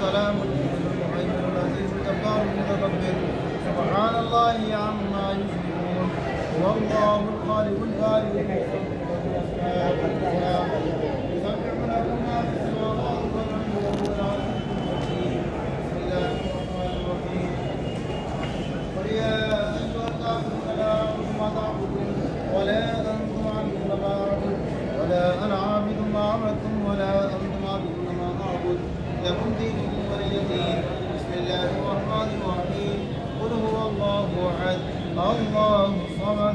السلام المؤمن العزيز الجبار المتكبر سبحان الله عما يشركون هو الله الخالق البارئ يسبح له ما في السماوات والارض وهو العزيز الحكيم بسم الله الرحمن الرحيم قل يا أيها الكافرون لا أعبد ما تعبدون ولا أنتم عابدون ما أعبد ولا أنا عابد ما عبدتم ولا أنتم عابدون ما أعبد لكم دينكم ولي دين بسم الله الرحمن الرحيم قل هو الله أحد الله الصمد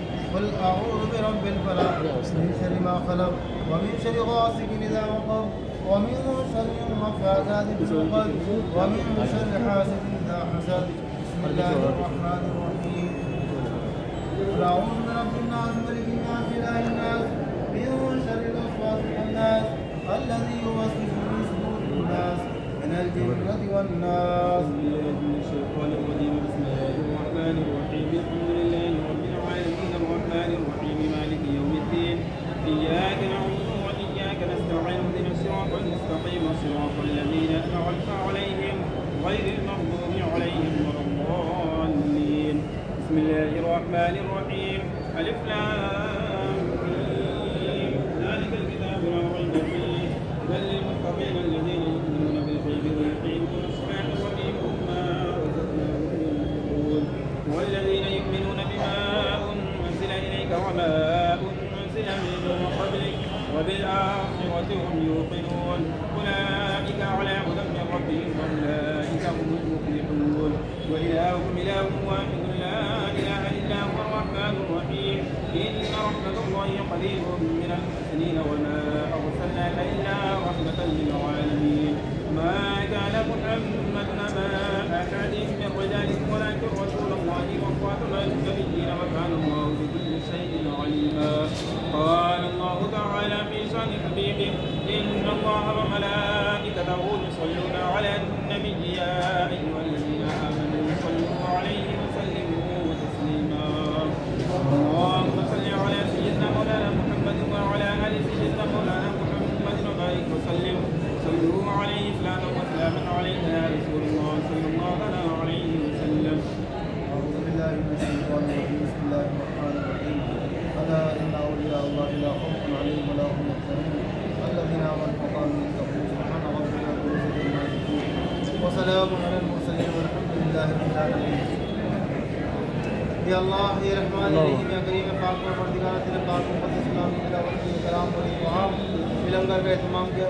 قل أعوذ برب الفلق. من شر ما خلق ومن شر غاسق إذا وقب ومن شر النفاثات في العقد ومن شر حاسد إذا حسد. بسم الله الرحمن الرحيم. قل أعوذ برب الناس ملك الناس إله الناس من شر الوسواس الناس الذي يوسوس في صدور الناس من الجنة والناس غير المغضوب عليهم ولا الضالين. بسم الله الرحمن الرحيم. ألف قليل من المؤمنين وما الذين آمنوا وقالوا يتقون سبحان ربك رب العزة عما يصفون وسلام على المرسلين والحمد لله رب العالمين. یا اللہ یا رحمان یا رحیم یا کریم یا پاک و پردگار تیرے پاک و مقدس نام کی تلاوت کی کلام پڑھی وہاں لنگر کا اہتمام کیا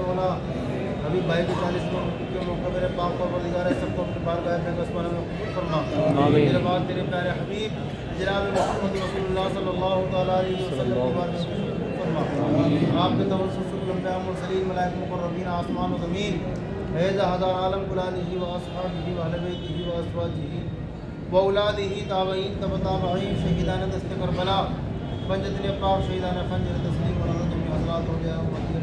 بھائی کے چالیس کے موقع میرے پاک و پردگار ہے سب کو اپنے بار گائے میں قسمانہ میں قبول فرما۔ میرے بعد تیرے پیارے حبیب جناب محمد رسول اللہ صلی اللہ تعالیٰ علیہ وسلم آپ کے توسط سے لمبیا مرسلین ملائک مقربین، آسمان و زمین. حیض ہزار عالم قلانی و اصحابہ و اہل بیتہ و ازواجہ وأولاده تابعين تبع تابعين شهيدان دست کربلا. پنجت پاک شہیدان خنجر تسلیم و رضا جمعی حضرات ہو جائے امتی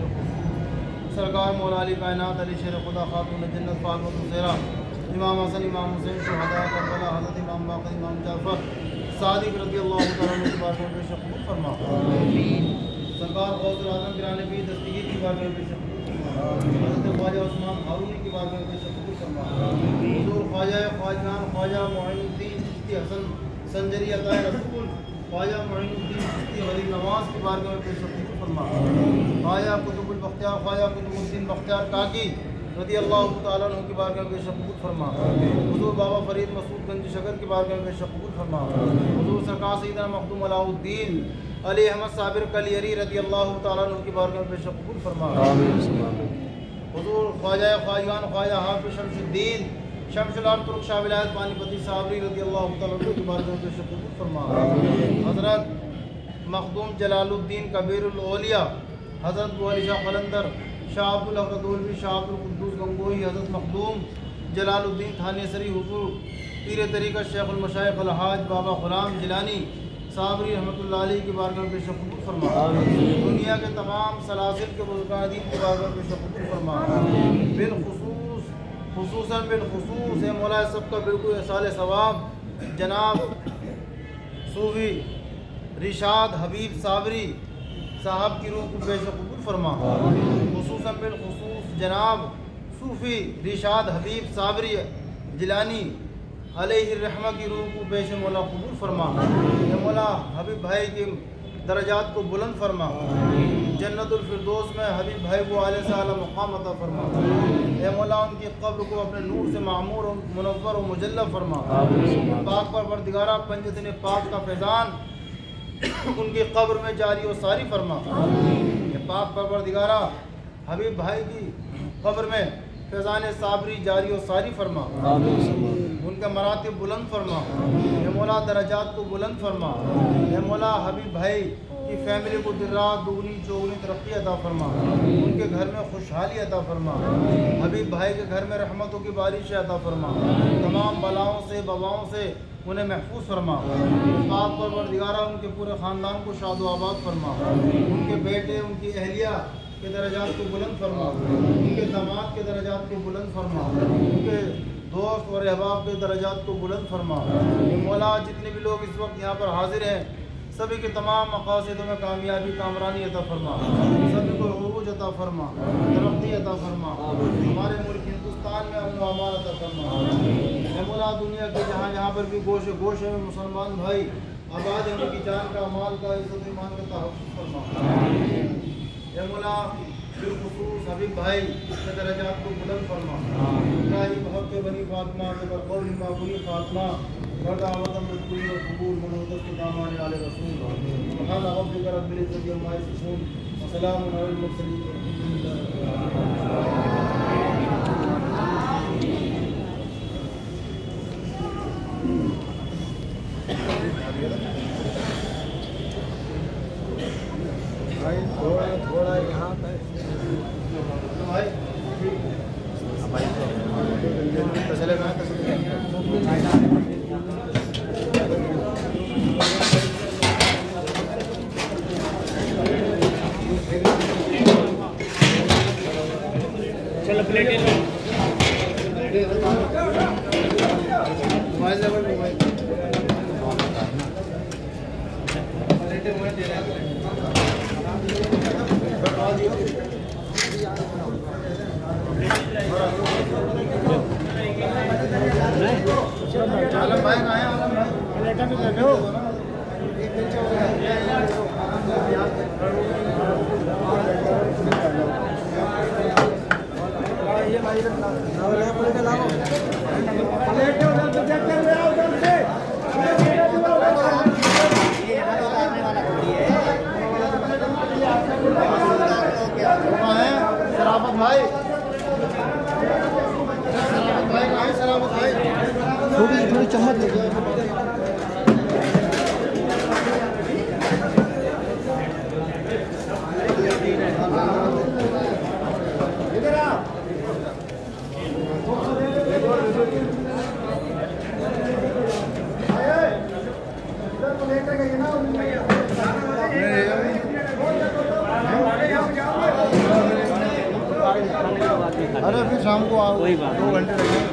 سرکار مولا علی کائنات، علی شیر خدا، خاتون جنت فاطمہ زہرا. امام حسن، امام حسین، شہداء کربلا، حضرت امام باقر، امام جعفر. صادق رضی اللہ تعالیٰ عنہ کی بارگاہ میں بے شک قبول سرکار غوث العظم گرانے بھی دستگیر کی بارگاہ میں بے حضرت خواجہ عثمان ہارونی کی بارگاہ میں بے شک قبول فرما حضور خواجہ خواجان خواجہ معین الدین چشتی حسن سنجری عطا رسول، خواجہ معین الدین چشتی غریب نواز کی بارگاہ میں پیش قبول فرما خواجہ قطب البختیار، خواجہ قطب الدین بختیار کاکی رضی اللہ تعالیٰ عنہ کی بارگاہ میں پیش فرما۔ حضور بابا فرید مسعود گنج شکر کی بارگاہ میں پیش فرما۔ حضور سرکار سیدنا مخدوم علاء الدین علی احمد صابر کلیری رضی اللہ تعالیٰ عنہ کی بارگاہ میں پیش قبول فرما حضور خواجہ خواجان خواجہ حافظ شمس الدین شمس العالم ترک شاہ ولایت پانی پتی صابری رضی اللہ تعالیٰ عنہ کی بارگاہ میں پیش قبول فرما حضرت مخدوم جلال الدین کبیر الاولیاء حضرت والی شاہ قلندر شاہ عبد دولوی شاہ عبد القدوس گنگوئی حضرت مخدوم جلال الدین تھانے سری حضور پیر طریقہ شیخ المشائق الحاج بابا غلام جیلانی صابری رحمۃ اللہ علیہ کی بارگاہ میں پیش قبول فرما۔ دنیا کے تمام سلاسل کے بزرگان دین کی بارگاہ میں پیش قبول فرما۔ بالخصوص خصوصاً بالخصوص ہے مولا سب کا بالکل احسال ثواب جناب صوفی رشاد حبیب صابری صاحب کی روح کو پیش قبول فرما۔ خصوصاً بالخصوص جناب صوفی رشاد حبیب صابری جلانی علیہ الرحمہ کی روح کو پیش مولا قبول فرما۔ مولا حبیب بھائی کے درجات کو بلند فرما۔ جنت الفردوس میں حبیب بھائی کو علیہ صلی مقام عطا فرما۔ اے مولا، ان کی قبر کو اپنے نور سے معمور و منور و مجلہ فرما۔ پاک پر پروردگارہ، پنجتن پاک کا فیضان ان کی قبر میں جاری و ساری فرما۔ یہ پاک پروردگارہ، حبیب بھائی کی قبر میں فیضان صابری جاری و ساری فرما. ان کے مراتب بلند فرما. اے مولا درجات کو بلند فرما. اے مولا حبیب بھائی کی فیملی کو دن رات دگنی چوگنی ترقی عطا فرما. ان کے گھر میں خوشحالی عطا فرما. حبیب بھائی کے گھر میں رحمتوں کی بارش عطا فرما. تمام بلاؤں سے بباؤں سے انہیں محفوظ فرما. پاک پروردگارہ ان کے پورے خاندان کو شاد و آباد فرما. ان کے بیٹے ان کی اہلیہ کے درجات کو بلند فرما ان کے داماد کے درجات کو بلند فرما ان کے دوست اور احباب کے درجات کو بلند فرما مولا جتنے بھی لوگ اس وقت یہاں پر حاضر ہیں، سبھی کے تمام مقاصدوں میں کامیابی، کامرانی عطا فرما۔ سبھی کو عروج عطا فرما۔ ترقی عطا فرما۔ ہمارے ملک ہندوستان میں امن و امان عطا فرما۔ مولا، دنیا کے جہاں جہاں پر بھی گوشے گوشے میں مسلمان بھائی آباد ہیں، ان کی جان کا، مال کا، عزت ایمان کا تحفظ فرما۔ اے مولا بالخصوص حبیب بھائی کے درجات کو بلند فرما۔ الہی بحق کے بنی فاطمہ کے بقول بنی فاطمہ برد آمدن بالکلی و قبول منودت کے دامان آل رسول۔ سبحان ربک رب العزت عما یصفون وسلام علی المرسلین والحمد للہ رب العالمین۔ بھائی تھوڑا تھوڑا یہاں تک۔ بھائی چلے چلو پلیٹیں لو موبائل لیول موبائل عالم بھائی کہاں ہیں عالم بھائی کہاں ہیں سلامت بھائی سلامت بھائی کہاں ہیں سلامت بھائی تھوڑی تھوڑی چمچ لگی ارے پھر شام کو آؤ۔ کوئی بات دو گھنٹے لگیں